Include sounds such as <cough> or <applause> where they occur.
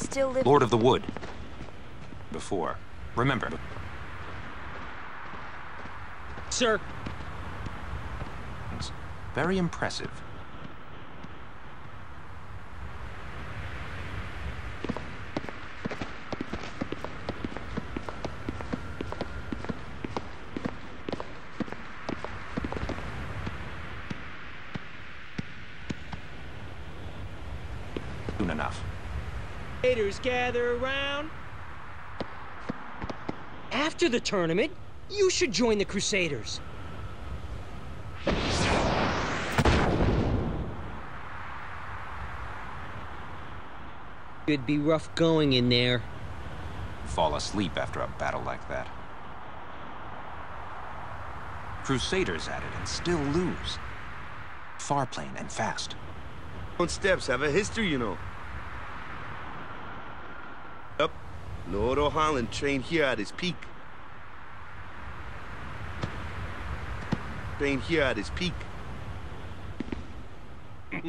Still live. Lord of the Wood. Before. Remember. Sir, Very impressive. Soon enough. Haters gather around. After the tournament, you should join the Crusaders. It'd be rough going in there. Fall asleep after a battle like that. Crusaders at it and still lose. Farplane and fast. Own steps have a history, you know. Lord Ohalland trained here at his peak. Trained here at his peak. <laughs>